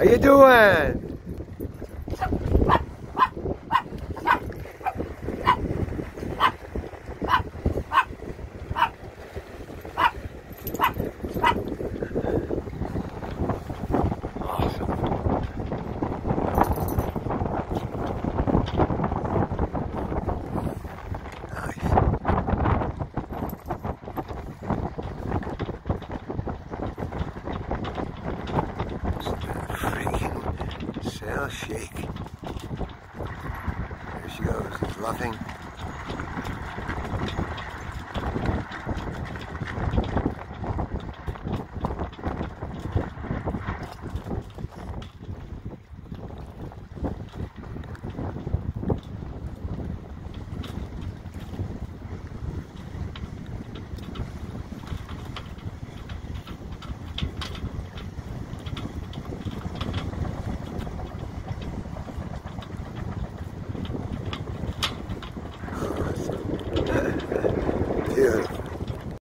How you doing? Freaking sail shake. There she goes, fluffing. here.